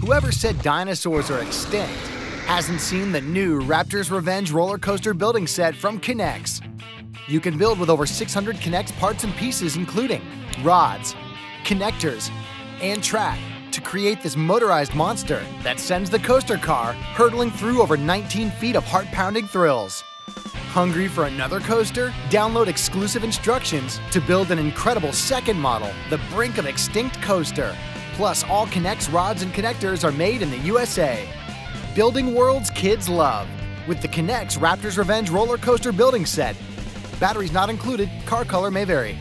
Whoever said dinosaurs are extinct hasn't seen the new Raptors Revenge roller coaster building set from K'NEX. You can build with over 600 K'NEX parts and pieces, including rods, connectors, and track to create this motorized monster that sends the coaster car hurtling through over 19 feet of heart pounding thrills. Hungry for another coaster? Download exclusive instructions to build an incredible second model, the Brink of Extinct Coaster. Plus, all K'NEX rods and connectors are made in the USA. Building worlds kids love with the K'NEX Raptors Revenge roller coaster building set. Batteries not included, car color may vary.